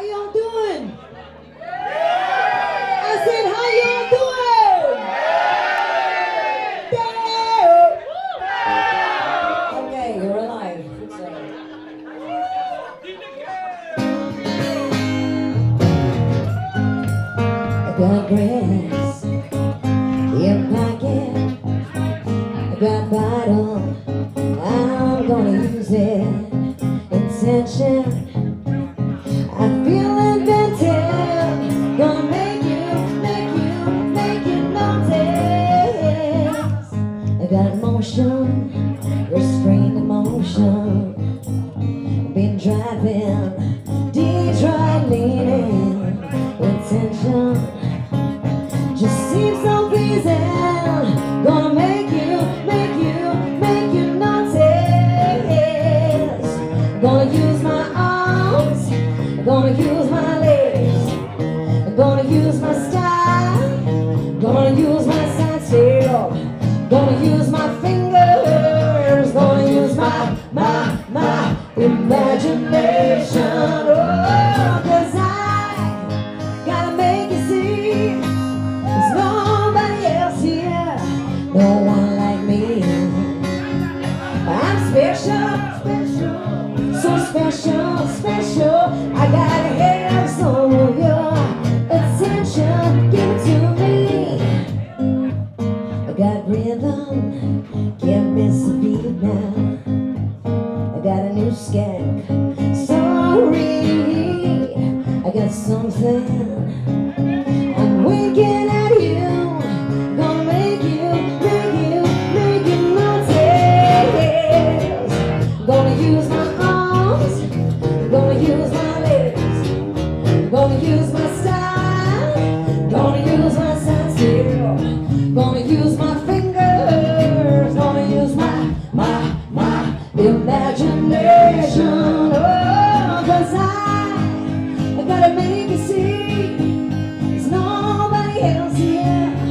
How y'all doing? I said, how y'all doing? Okay, you're alive. I got brass in pocket. I got bottle. I'm gonna use it. Intention. Just seems so pleasing. Gonna make you, make you, make you notice. Gonna use my arms, gonna use my legs, gonna use my style, gonna use my side steel, gonna use my fingers, gonna use my, my, my imagination. Special, so special, special. I gotta have some of your attention. Give it to me. I got rhythm, can't miss a beat now. I got a new skank, sorry. I got something. Gonna use my style, gonna use my sense gonna use my fingers, gonna use my, my, my imagination. Oh, I, I gotta make you nobody else here.